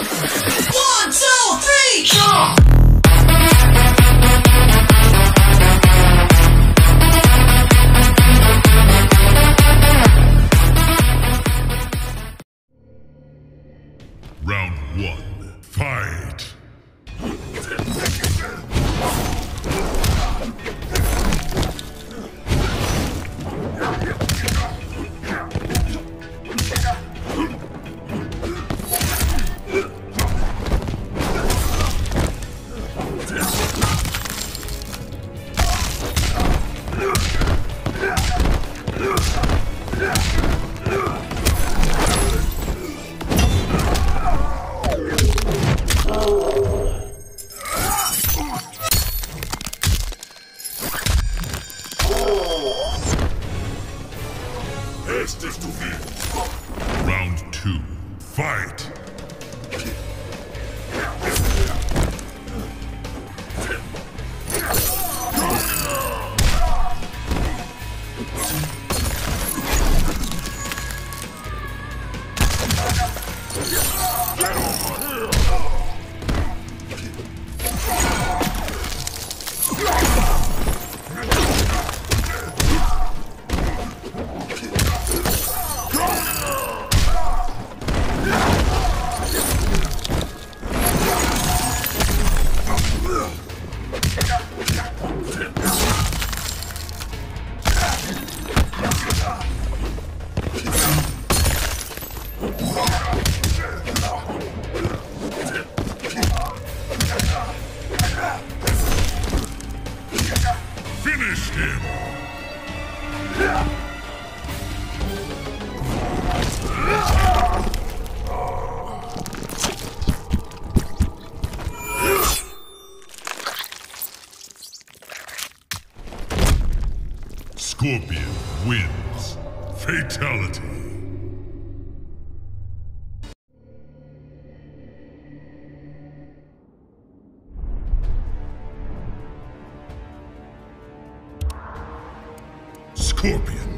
Thank you. Scorpion wins. Fatality. Scorpion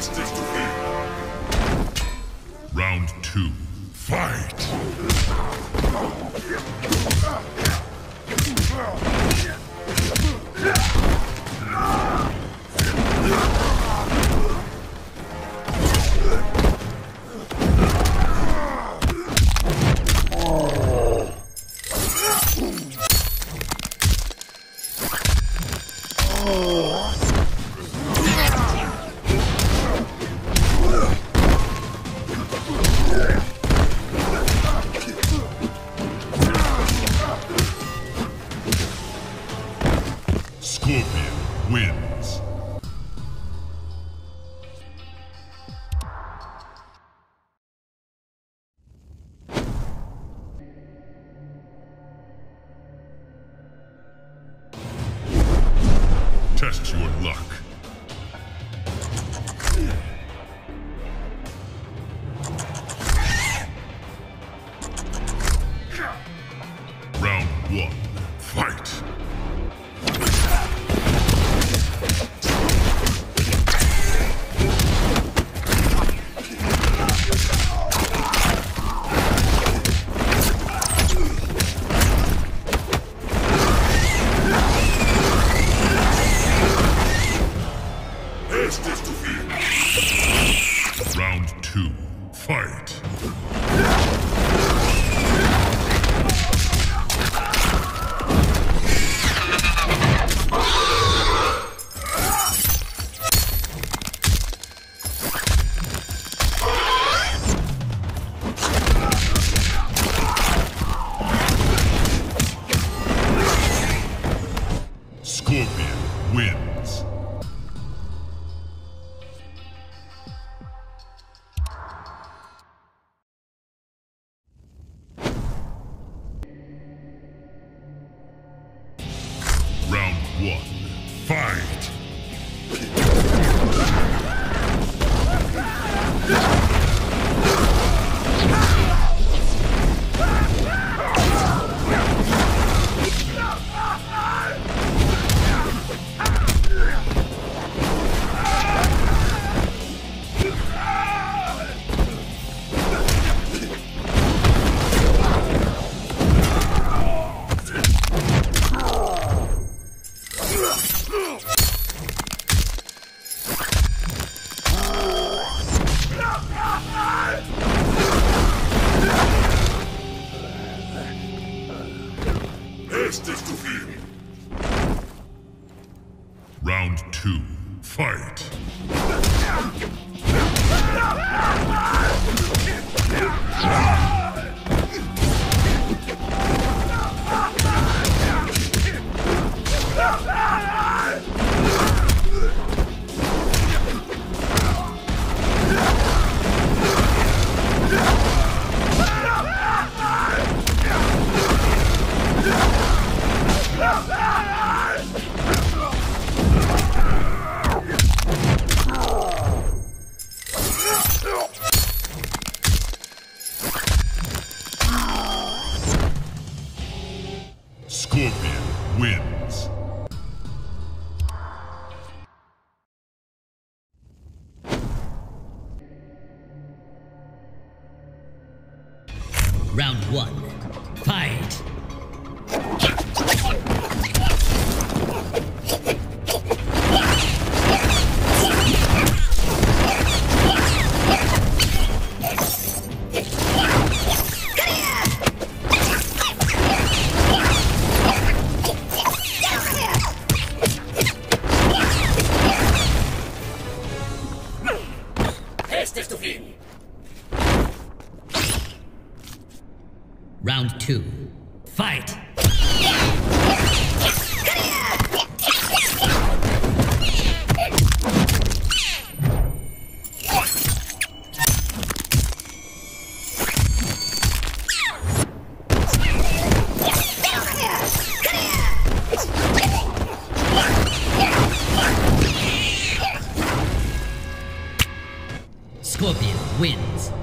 justice to feed. Round two, fight! Scorpion wins. Es tu fin. Round two, fight! Round two. Fight! Scorpion wins.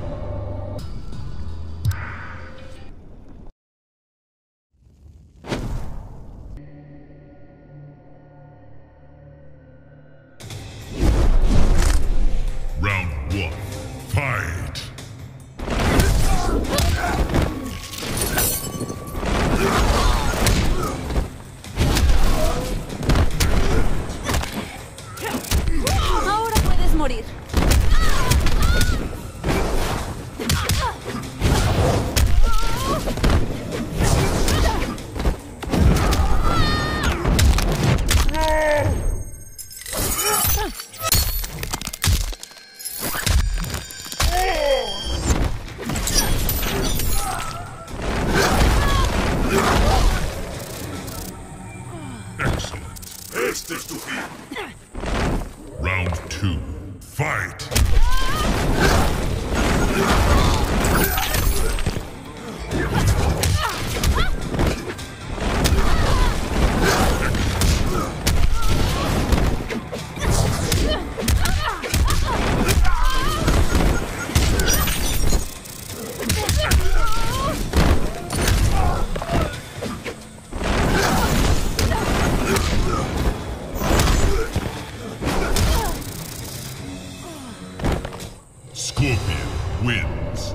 Wins.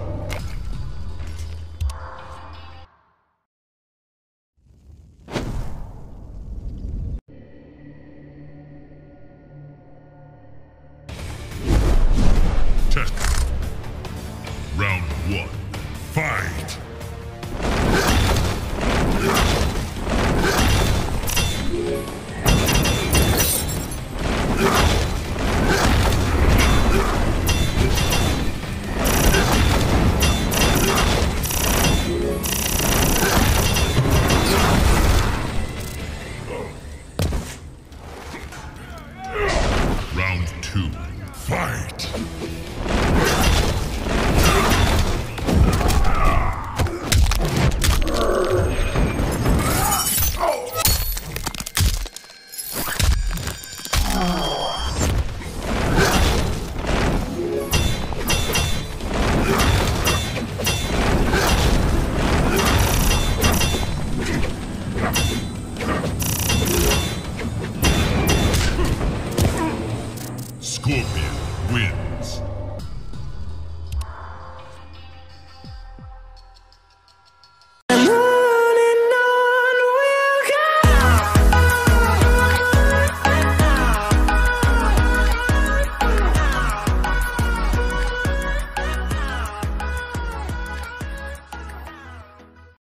Scorpion wins.